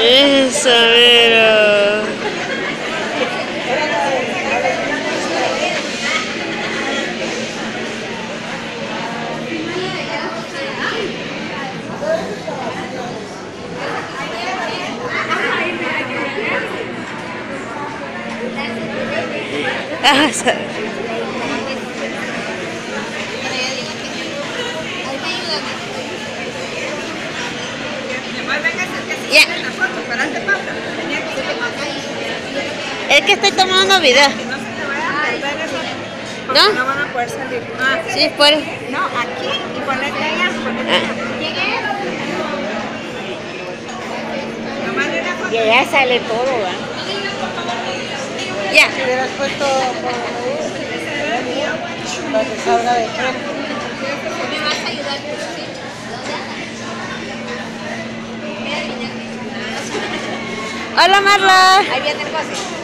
Eso, Vero. Ah, ah Ya. Es que estoy tomando video. ¿No? No van a poder salir. Ah, Sí, por... no, aquí y ponerte allá. Ah. Y allá sale todo, ¿verdad? Ya. Si hubieras puesto para que salga de frente. Hola, Marla. Ahí viene el coche.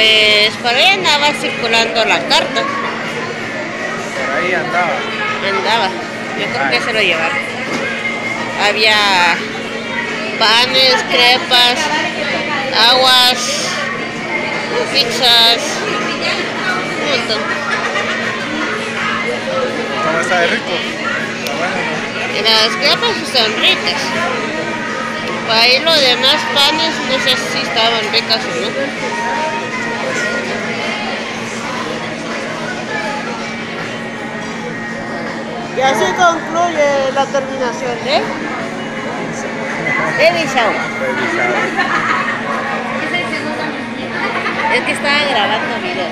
Pues por ahí andaba circulando la carta. Por ahí andaba. Andaba. Yo creo que se lo llevaron. Había panes, crepas, aguas, pizzas, un montón. ¿Cómo está de rico? Bueno, las crepas están ricas. Por ahí los demás panes no sé si estaban ricas o no. Y así concluye la terminación de ¿eh? Elisau. Es que estaba grabando video.